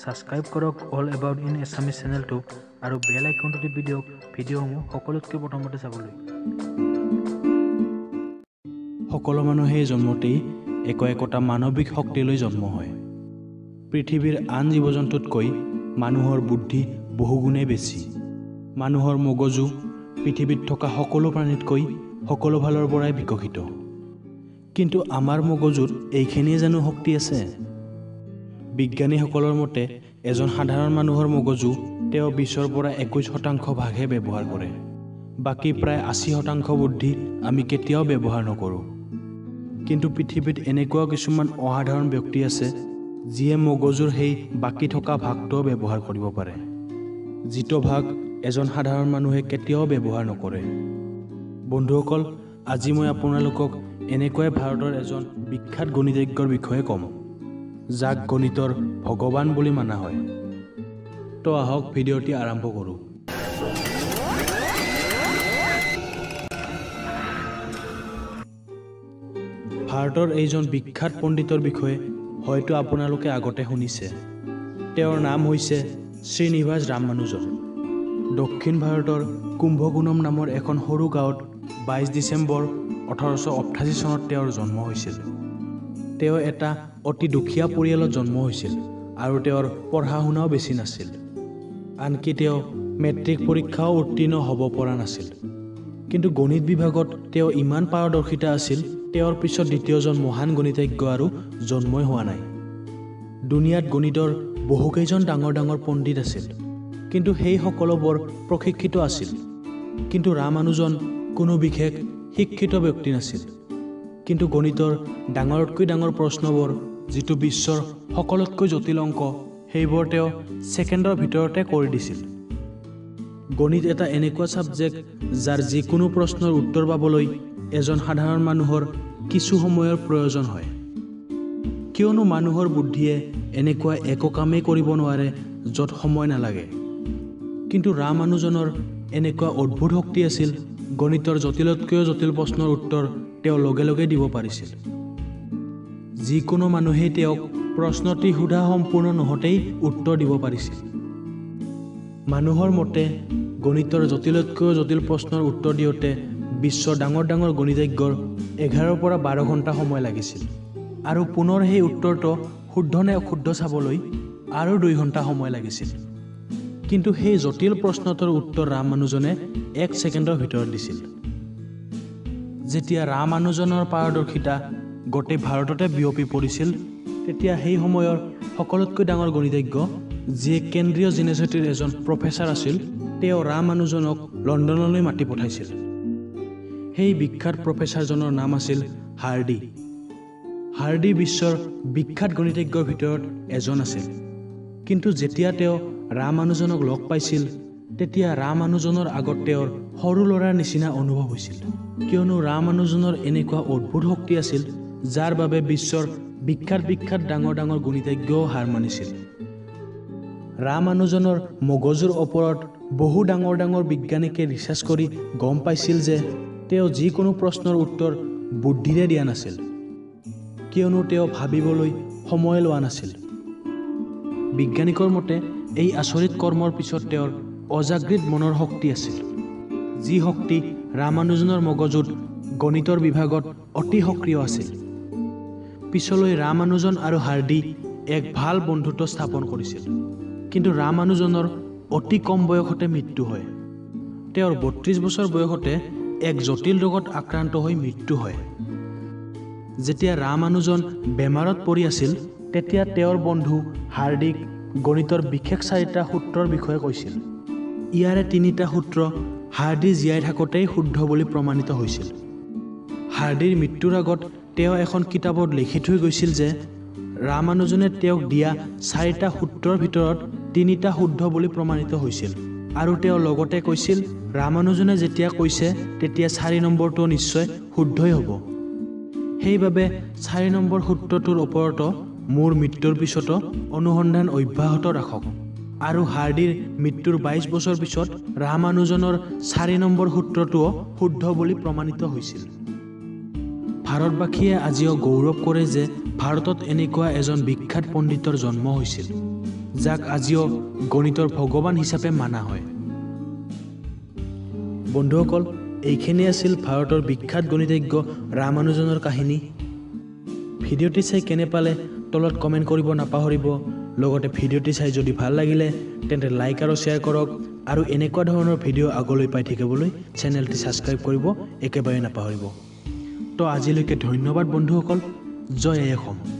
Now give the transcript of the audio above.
Subscribe কৰক all about in এছামিছ চেনেলটো আৰু বেল আইকনটো টিপি দিয়ক ভিডিঅ'সমূহ সকলোতকৈ প্ৰথমতে চাবলৈ। সকলো মানুহেই জন্মতেই একো একোটা মানৱিক শক্তিলৈ জন্ম হয়। পৃথিৱীৰ আন জীৱ জন্তুতকৈ মানুহৰ বুদ্ধি বহুগুণেই বেছি। মানুহৰ মগজু পৃথিৱীত থকা সকলো প্ৰাণীতকৈ সকলো ফালৰ পৰাই বিকশিত। কিন্তু আমাৰ মগজুত এইখিনিয়ে জানো শক্তি আছে? বিজ্ঞানীসকলৰ মতে এজন সাধাৰণ মানুহৰ মগজু তেওঁ বিছৰ পৰা একৈছ শতাংশ ভাগহে ব্যৱহাৰ কৰে। বাকী প্ৰায় আশী শতাংশ বুদ্ধি আমি কেতিয়াও ব্যৱহাৰ নকৰোঁ। কিন্তু পৃথিৱীত এনেকুৱাও কিছুমান অসাধাৰণ ব্যক্তি আছে যিয়ে মগজুৰ সেই বাকী থকা ভাগটোও ব্যৱহাৰ কৰিব পাৰে। যিটো ভাগ এজন সাধাৰণ মানুহে কেতিয়াও ব্যৱহাৰ নকৰে। বন্ধুসকল আজি মই আপোনালোকক এনেকুৱাই ভাৰতৰ এজন বিখ্যাত গণিতজ্ঞৰ বিষয়ে ক'ম। যাক গণিতৰ ভগৱান বুলি মানা হয়। তো আহক ভিডিঅ'টি আৰম্ভ কৰোঁ। ভাৰতৰ এইজন বিখ্যাত পণ্ডিতৰ বিষয়ে হয়তো আপোনালোকে আগতে শুনিছে। তেওঁৰ নাম হৈছে শ্ৰীনিবাস ৰামানুজন দক্ষিণ ভাৰতৰ কুম্ভকোণম নামৰ এখন সৰু গাঁৱত বাইছ ডিচেম্বৰ ওঠৰশ অঠাশী চনত তেওঁৰ জন্ম হৈছিল। তেওঁ এটা অতি দুখীয়া পৰিয়ালত জন্ম হৈছিল আৰু তেওঁৰ পঢ়া শুনাও বেছি নাছিল। আনকি তেওঁ মেট্ৰিক পৰীক্ষাও উত্তীৰ্ণ হ'ব পৰা নাছিল। কিন্তু গণিত বিভাগত তেওঁ ইমান পাৰদৰ্শিতা আছিল তেওঁৰ পিছত দ্বিতীয়জন মহান গণিতজ্ঞ আৰু জন্মই হোৱা নাই। দুনিয়াত গণিতৰ বহুকেইজন ডাঙৰ ডাঙৰ পণ্ডিত আছিল কিন্তু সেই সকলোবোৰ প্ৰশিক্ষিত আছিল। কিন্তু ৰামানুজন কোনো বিশেষ শিক্ষিত ব্যক্তি নাছিল। কিন্তু গণিতৰ ডাঙৰতকৈ ডাঙৰ প্ৰশ্নবোৰ যিটো বিশ্বৰ সকলোতকৈ জটিল অংক সেইবোৰ তেওঁ ছেকেণ্ডৰ ভিতৰতে কৰি দিছিল। গণিত এটা এনেকুৱা ছাবজেক্ট যাৰ যিকোনো প্ৰশ্নৰ উত্তৰ পাবলৈ এজন সাধাৰণ মানুহৰ কিছু সময়ৰ প্ৰয়োজন হয়। কিয়নো মানুহৰ বুদ্ধিয়ে এনেকুৱা একো কামেই কৰিব নোৱাৰে য'ত সময় নালাগে। কিন্তু ৰামানুজনৰ এনেকুৱা অদ্ভুত শক্তি আছিল গণিতৰ জটিলতকৈও জটিল প্ৰশ্নৰ উত্তৰ তেওঁ লগে লগে দিব পাৰিছিল। যিকোনো মানুহেই তেওঁক প্ৰশ্নটি সোধা সম্পূৰ্ণ নহওঁতেই উত্তৰ দিব পাৰিছিল। মানুহৰ মতে গণিতৰ জটিলতকৈও জটিল প্ৰশ্নৰ উত্তৰ দিওঁতে বিশ্বৰ ডাঙৰ ডাঙৰ গণিতজ্ঞৰ এঘাৰৰ পৰা বাৰ ঘণ্টা সময় লাগিছিল আৰু পুনৰ সেই উত্তৰটো শুদ্ধ নে অশুদ্ধ চাবলৈ আৰু দুই ঘণ্টা সময় লাগিছিল। কিন্তু সেই জটিল প্ৰশ্নটোৰ উত্তৰ ৰামানুজনে এক ছেকেণ্ডৰ ভিতৰত দিছিল। যেতিয়া ৰামানুজনৰ পাৰদৰ্শিতা গোটেই ভাৰততে বিয়পি পৰিছিল তেতিয়া সেই সময়ৰ সকলোতকৈ ডাঙৰ গণিতজ্ঞ যিয়ে কেন্দ্ৰীয় ইউনিভাৰ্চিটিৰ এজন প্ৰফেচাৰ আছিল তেওঁ ৰামানুজনক লণ্ডনলৈ মাতি পঠাইছিল। সেই বিখ্যাত প্ৰফেচাৰজনৰ নাম আছিল হাৰ্ডি। হাৰ্ডি বিশ্বৰ বিখ্যাত গণিতজ্ঞৰ ভিতৰত এজন আছিল। কিন্তু যেতিয়া তেওঁ ৰামানুজনক লগ পাইছিল তেতিয়া ৰামানুজনৰ আগত তেওঁৰ সৰু ল'ৰাৰ নিচিনা অনুভৱ হৈছিল। কিয়নো ৰামানুজনৰ এনেকুৱা অদ্ভুত শক্তি আছিল যাৰ বাবে বিশ্বৰ বিখ্যাত বিখ্যাত ডাঙৰ ডাঙৰ গণিতজ্ঞও হাৰ মানিছিল ৰামানুজনৰ মগজুৰ ওপৰত বহু ডাঙৰ ডাঙৰ বিজ্ঞানীকে ৰিচাৰ্চ কৰি গম পাইছিল যে তেওঁ যিকোনো প্ৰশ্নৰ উত্তৰ বুদ্ধিৰে দিয়া নাছিল কিয়নো তেওঁ ভাবিবলৈ সময় লোৱা নাছিল। বিজ্ঞানিকৰ মতে এই আচৰিত কৰ্মৰ পিছত তেওঁৰ অজাগৃত মনৰ শক্তি আছিল যি শক্তি ৰামানুজনৰ মগজুত গণিতৰ বিভাগত অতি সক্ৰিয় আছিল। পিছলৈ ৰামানুজন আৰু হাৰ্ডি এক ভাল বন্ধুত্ব স্থাপন কৰিছিল। কিন্তু ৰামানুজনৰ অতি কম বয়সতে মৃত্যু হয়। তেওঁৰ বত্ৰিছ বছৰ বয়সতে এক জটিল ৰোগত আক্ৰান্ত হৈ মৃত্যু হয়। যেতিয়া ৰামানুজন বেমাৰত পৰি আছিল তেতিয়া তেওঁৰ বন্ধু হাৰ্ডিক গণিতৰ বিশেষ চাৰিটা সূত্ৰৰ বিষয়ে কৈছিল। ইয়াৰে তিনিটা সূত্ৰ হাৰ্ডি জীয়াই থাকোঁতেই শুদ্ধ বুলি প্ৰমাণিত হৈছিল। হাৰ্ডিৰ মৃত্যুৰ আগত তেওঁ এখন কিতাপত লিখি থৈ গৈছিল যে ৰামানুজনে তেওঁক দিয়া চাৰিটা সূত্ৰৰ ভিতৰত তিনিটা শুদ্ধ বুলি প্ৰমাণিত হৈছিল। আৰু তেওঁ লগতে কৈছিল ৰামানুজনে যেতিয়া কৈছে তেতিয়া চাৰি নম্বৰটো নিশ্চয় শুদ্ধই হ'ব। সেইবাবে চাৰি নম্বৰ সূত্ৰটোৰ ওপৰতো মোৰ মৃত্যুৰ পিছতো অনুসন্ধান অব্যাহত ৰাখক। আৰু হাৰ্ডিৰ মৃত্যুৰ বাইছ বছৰ পিছত ৰামানুজনৰ চাৰি নম্বৰ সূত্ৰটোও শুদ্ধ বুলি প্ৰমাণিত হৈছিল। ভাৰতবাসীয়ে আজিও গৌৰৱ কৰে যে ভাৰতত এনেকুৱা এজন বিখ্যাত পণ্ডিতৰ জন্ম হৈছিল যাক আজিও গণিতৰ ভগৱান হিচাপে মানা হয়। বন্ধুসকল এইখিনি আছিল ভাৰতৰ বিখ্যাত গণিতজ্ঞ ৰামানুজনৰ কাহিনী। ভিডিঅ'টি চাই কেনে পালে তলত কমেণ্ট কৰিব নাপাহৰিব লগতে ভিডিঅ'টি চাই যদি ভাল লাগিলে তেন্তে লাইক আৰু শ্বেয়াৰ কৰক আৰু এনেকুৱা ধৰণৰ ভিডিঅ' আগলৈ পাই থাকিবলৈ চেনেলটি ছাবস্ক্ৰাইব কৰিব একেবাৰে নাপাহৰিব। আজিলৈকে ধন্যবাদ বন্ধুসকল। জয় অসম।